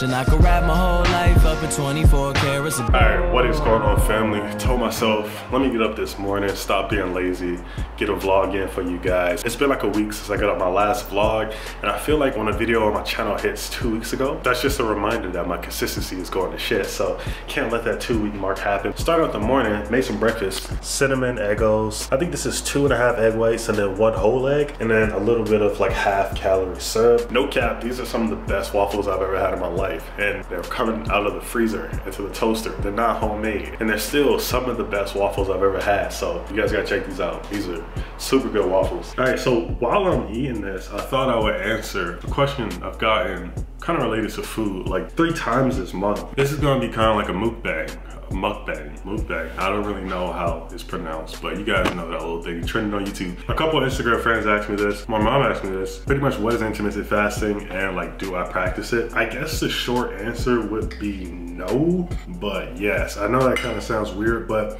wishing I could wrap my whole in 24 carats. Alright, what is going on family? Told myself, let me get up this morning, stop being lazy, get a vlog in for you guys. It's been like a week since I got up my last vlog, and I feel like when a video on my channel hits two weeks ago, that's just a reminder that my consistency is going to shit, so can't let that two week mark happen. Started out the morning, made some breakfast, cinnamon Eggos. I think this is two and a half egg whites and then one whole egg, and then a little bit of like half calorie syrup. No cap, these are some of the best waffles I've ever had in my life, and they're coming out of the freezer into the toaster. They're not homemade, and they're still some of the best waffles I've ever had, so you guys gotta check these out. These are super good waffles. All right, so while I'm eating this, I thought I would answer a question I've gotten kind of related to food like three times this month. This is gonna be kind of like a mukbang, mukbang, mukbang. I don't really know how it's pronounced, but you guys know that little thing trending on YouTube. A couple of Instagram friends asked me this. My mom asked me this. Pretty much what is intermittent fasting and like do I practice it? I guess the short answer would be no, but yes. I know that kind of sounds weird, but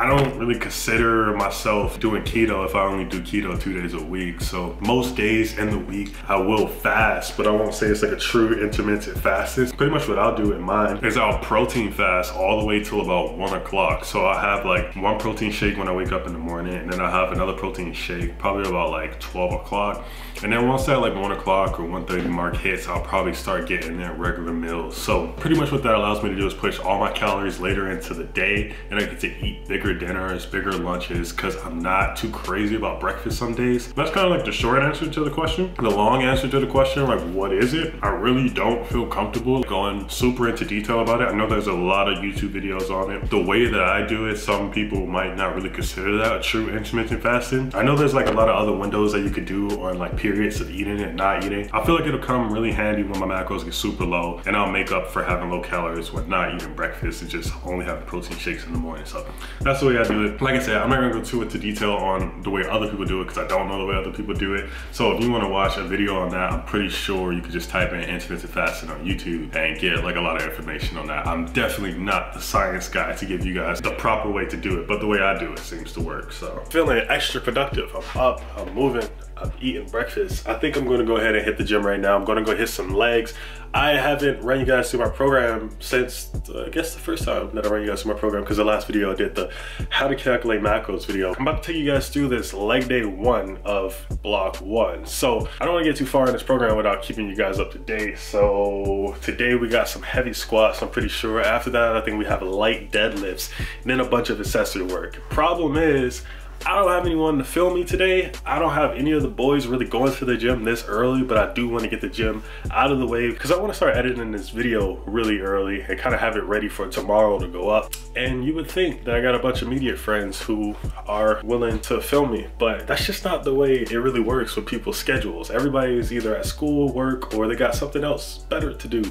I don't really consider myself doing keto if I only do keto two days a week. So most days in the week I will fast, but I won't say it's like a true intermittent fasting. Pretty much what I'll do in mine is I'll protein fast all the way till about one o'clock. So I have like one protein shake when I wake up in the morning and then I have another protein shake probably about like 12 o'clock. And then once that like one o'clock or 1.30 mark hits, I'll probably start getting in regular meals. So pretty much what that allows me to do is push all my calories later into the day and I get to eat bigger dinners, bigger lunches, because I'm not too crazy about breakfast some days. That's kind of like the short answer to the question. The long answer to the question, like what is it? I really don't feel comfortable going super into detail about it. I know there's a lot of YouTube videos on it. The way that I do it, some people might not really consider that a true intermittent fasting. I know there's like a lot of other windows that you could do on like periods of eating and not eating. I feel like it'll come really handy when my macros get super low and I'll make up for having low calories with not eating breakfast and just only having protein shakes in the morning. So that's the way I do it. Like I said, I'm not gonna go too into detail on the way other people do it because I don't know the way other people do it. So if you wanna watch a video on that, I'm pretty sure you could just type in intermittent fasting on YouTube and get like a lot of information on that. I'm definitely not the science guy to give you guys the proper way to do it, but the way I do it seems to work. So feeling extra productive. I'm up, I'm moving, I'm eating breakfast. I think I'm gonna go ahead and hit the gym right now. I'm gonna go hit some legs. I haven't run you guys through my program since, uh, I guess the first time that I ran you guys through my program because the last video I did the how to calculate macros video. I'm about to take you guys through this leg day one of block one. So I don't wanna get too far in this program without keeping you guys up to date. So today we got some heavy squats, I'm pretty sure. After that, I think we have light deadlifts and then a bunch of accessory work. Problem is, I don't have anyone to film me today. I don't have any of the boys really going to the gym this early, but I do want to get the gym out of the way because I want to start editing this video really early and kind of have it ready for tomorrow to go up. And you would think that I got a bunch of media friends who are willing to film me, but that's just not the way it really works with people's schedules. Everybody is either at school, work, or they got something else better to do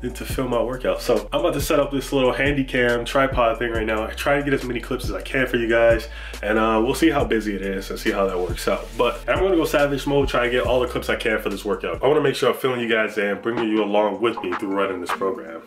than to film my workout. So I'm about to set up this little handy cam tripod thing right now. I try to get as many clips as I can for you guys, and uh, we'll see how busy it is and see how that works out. But I'm gonna go savage mode, try and get all the clips I can for this workout. I wanna make sure I'm filling you guys in, bringing you along with me through running this program.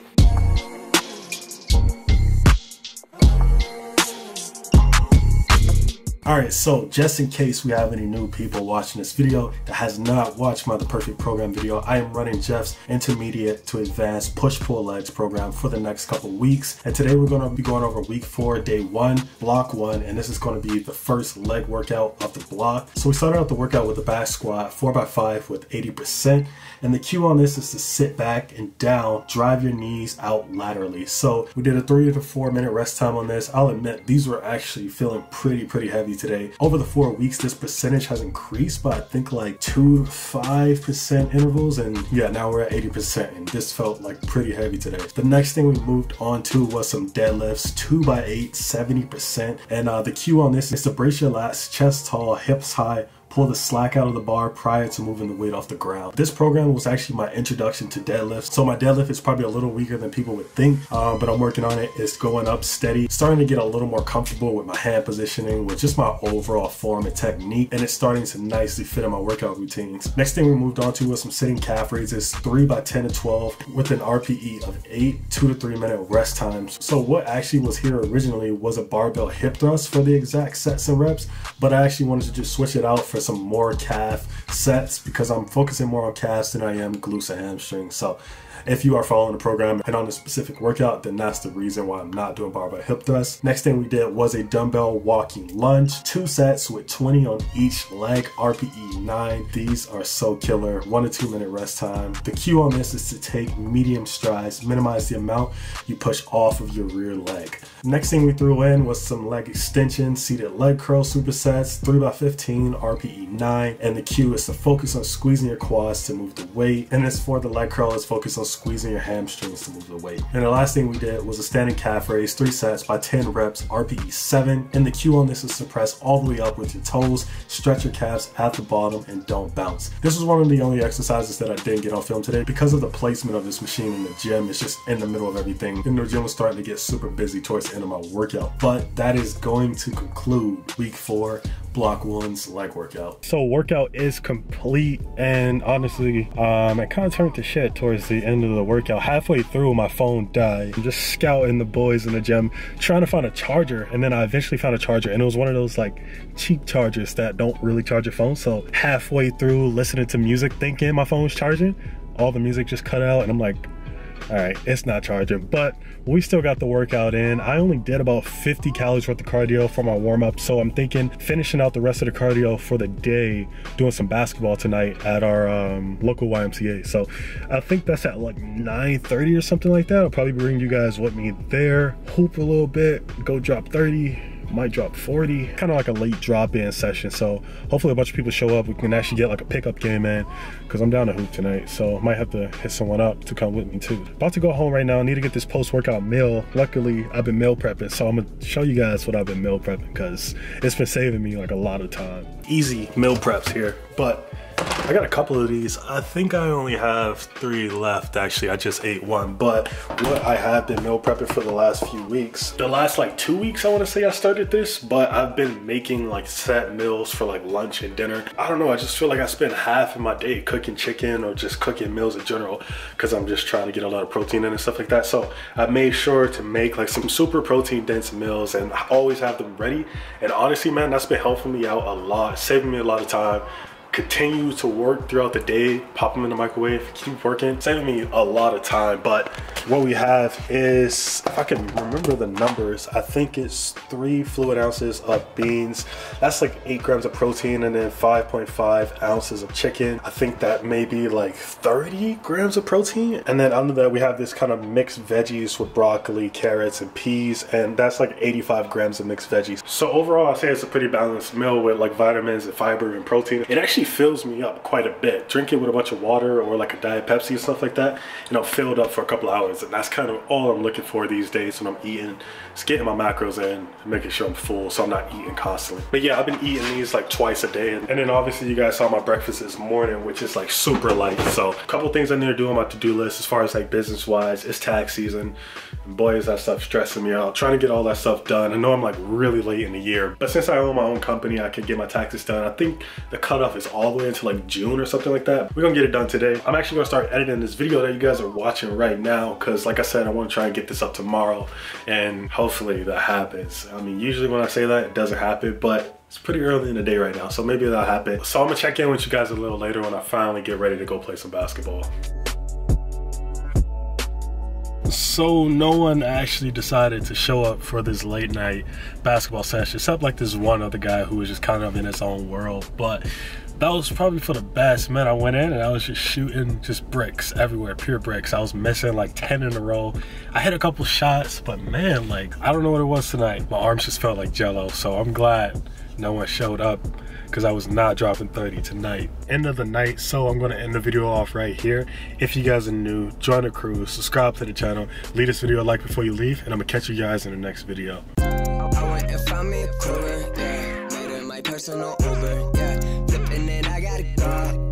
Alright, so just in case we have any new people watching this video that has not watched my The Perfect Program video, I am running Jeff's intermediate to advanced push-pull legs program for the next couple weeks. And today we're going to be going over week four, day one, block one, and this is going to be the first leg workout of the block. So we started out the workout with a back squat, 4x5 with 80%. And the cue on this is to sit back and down, drive your knees out laterally. So we did a three to four minute rest time on this. I'll admit these were actually feeling pretty, pretty heavy today. Over the four weeks, this percentage has increased by I think like two five percent intervals, and yeah, now we're at 80%, and this felt like pretty heavy today. The next thing we moved on to was some deadlifts, two by eight, 70%, and uh, the cue on this is to brace your lats, chest tall, hips high, pull the slack out of the bar prior to moving the weight off the ground. This program was actually my introduction to deadlift. So my deadlift is probably a little weaker than people would think, uh, but I'm working on it. It's going up steady, starting to get a little more comfortable with my hand positioning, with just my overall form and technique, and it's starting to nicely fit in my workout routines. Next thing we moved on to was some sitting calf raises, 3 by 10 to 12 with an RPE of 8, 2 to 3 minute rest times. So what actually was here originally was a barbell hip thrust for the exact sets and reps, but I actually wanted to just switch it out for some more calf sets because I'm focusing more on calves than I am glutes and hamstrings. So If you are following the program and on a specific workout, then that's the reason why I'm not doing barbell hip thrusts. Next thing we did was a dumbbell walking lunge, two sets with 20 on each leg, RPE 9. These are so killer, one to two minute rest time. The cue on this is to take medium strides, minimize the amount you push off of your rear leg. Next thing we threw in was some leg extension, seated leg curl supersets, 3 by 15 RPE 9. And the cue is to focus on squeezing your quads to move the weight. And as for the leg curl, is focus on squeezing your hamstrings to move the weight. And the last thing we did was a standing calf raise, 3 sets by 10 reps, RPE 7. And the cue on this is to press all the way up with your toes, stretch your calves at the bottom, and don't bounce. This was one of the only exercises that I didn't get on film today because of the placement of this machine in the gym. It's just in the middle of everything. And the gym was starting to get super busy towards the end of my workout. But that is going to conclude week four block one's leg workout. So workout is complete and honestly, um, it kind of turned to shit towards the end of the workout. Halfway through, my phone died. I'm just scouting the boys in the gym, trying to find a charger. And then I eventually found a charger and it was one of those like cheap chargers that don't really charge your phone. So halfway through listening to music, thinking my phone's charging, all the music just cut out and I'm like, all right it's not charging but we still got the workout in. I only did about 50 calories worth of cardio for my warm-up so i'm thinking finishing out the rest of the cardio for the day doing some basketball tonight at our um, local ymca so i think that's at like 9 30 or something like that. I'll probably bring you guys with me there. Hoop a little bit go drop 30 might drop 40 kind of like a late drop in session. So hopefully a bunch of people show up. We can actually get like a pickup game in because i'm down to hoop tonight so might have to hit someone up to come with me too. About to go home right now. I need to get this post-workout meal. Luckily i've been meal prepping so i'm gonna show you guys what i've been meal prepping because it's been saving me like a lot of time. Easy meal preps here but I got a couple of these. I think I only have three left actually. I just ate one. But what I have been meal prepping for the last few weeks. The last like two weeks I want to say I started this, but I've been making like set meals for like lunch and dinner. I don't know, I just feel like I spend half of my day cooking chicken or just cooking meals in general because I'm just trying to get a lot of protein in and stuff like that. So I made sure to make like some super protein dense meals and I always have them ready. And honestly, man, that's been helping me out a lot, saving me a lot of time continue to work throughout the day, pop them in the microwave, keep working, saving me a lot of time. But what we have is, if I can remember the numbers, I think it's three fluid ounces of beans. That's like eight grams of protein and then 5.5 ounces of chicken. I think that may be like 30 grams of protein. And then under that, we have this kind of mixed veggies with broccoli, carrots, and peas. And that's like 85 grams of mixed veggies. So overall, I say it's a pretty balanced meal with like vitamins and fiber and protein. It actually actually fills me up quite a bit. Drinking with a bunch of water or like a Diet Pepsi and stuff like that, you know, filled up for a couple hours. And that's kind of all I'm looking for these days when I'm eating. Just getting my macros in, making sure I'm full so I'm not eating constantly. But yeah, I've been eating these like twice a day. And then obviously you guys saw my breakfast this morning, which is like super light. So a couple things I need to do on my to-do list as far as like business wise, it's tax season. And boy, is that stuff stressing me out. Trying to get all that stuff done. I know I'm like really late in the year, but since I own my own company, I can get my taxes done. I think the cutoff is all the way until like June or something like that. We're gonna get it done today. I'm actually gonna start editing this video that you guys are watching right now because like I said, I wanna try and get this up tomorrow and hopefully that happens. I mean, usually when I say that, it doesn't happen, but it's pretty early in the day right now, so maybe that'll happen. So I'm gonna check in with you guys a little later when I finally get ready to go play some basketball. So no one actually decided to show up for this late night basketball session, except like this one other guy who was just kind of in his own world. But that was probably for the best, man. I went in and I was just shooting just bricks everywhere, pure bricks. I was missing like 10 in a row. I hit a couple shots, but man, like, I don't know what it was tonight. My arms just felt like jello, so I'm glad no one showed up because I was not dropping 30 tonight. End of the night, so I'm gonna end the video off right here. If you guys are new, join the crew, subscribe to the channel, leave this video a like before you leave, and I'm gonna catch you guys in the next video. personal yeah. I gotta go.